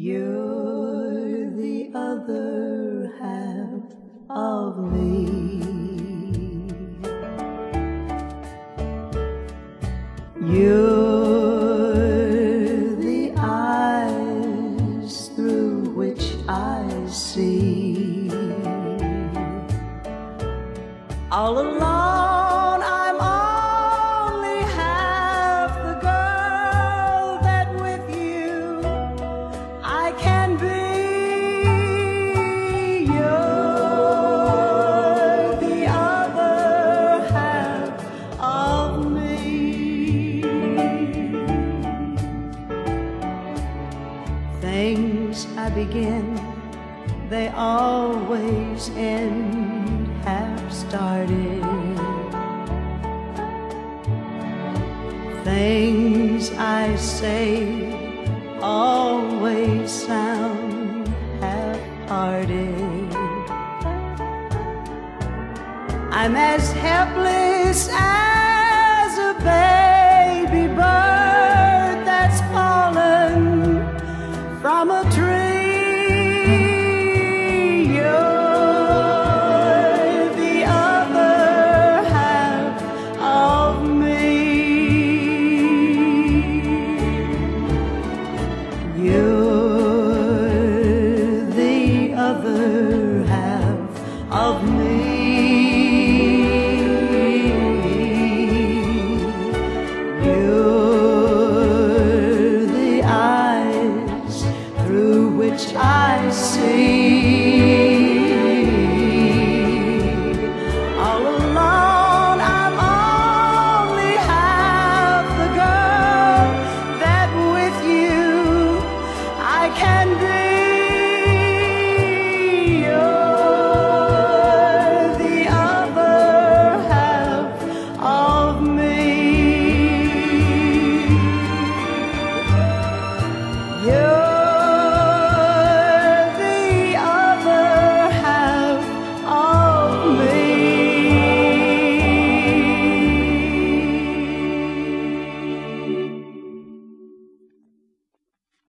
You're the other half of me. You're the eyes through which I see. All alone, begin, they always end half started. Things I say always sound half hearted. I'm as helpless as of me.